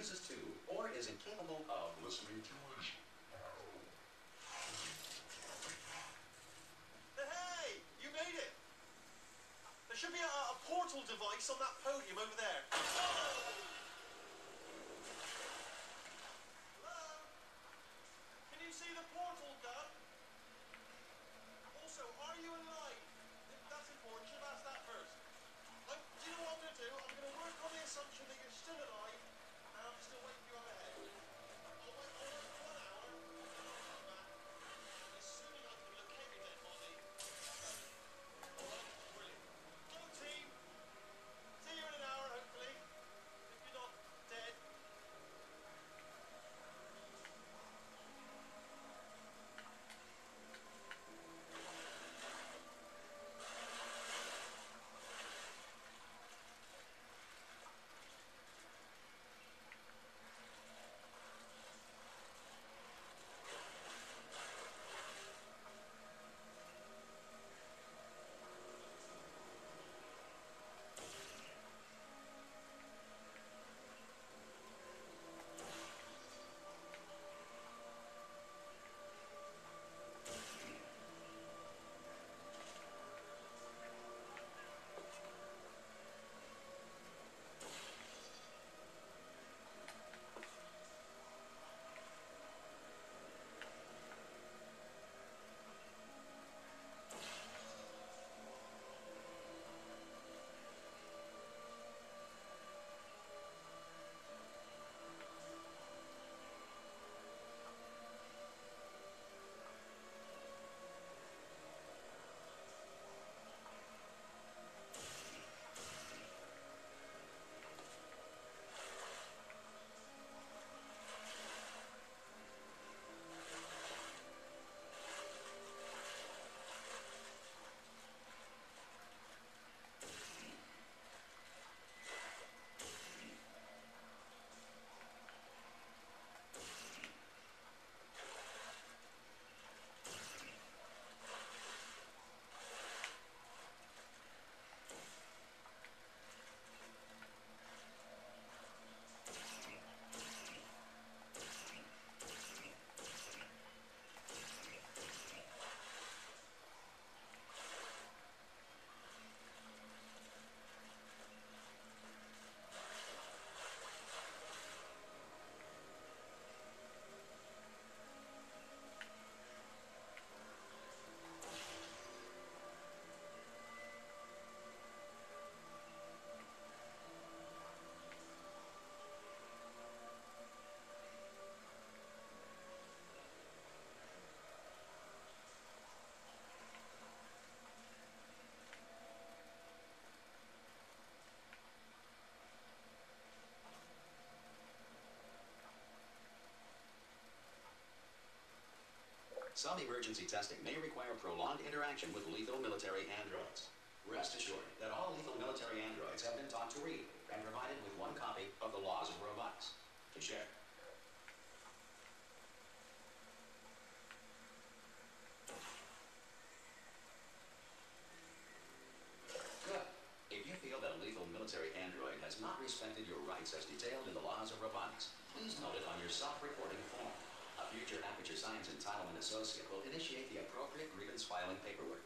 refuses to or is incapable of listening to reason. Hey, you made it! There should be a, a portal device on that podium over there. Some emergency testing may require prolonged interaction with lethal military androids. Rest assured that all lethal military androids have been taught to read and provided with one copy of the Laws of Robotics to share. Good. If you feel that a lethal military android has not respected your rights as detailed in the Laws of Robotics, please note it on your self-reporting future Aperture Science Entitlement Associate will initiate the appropriate grievance filing paperwork.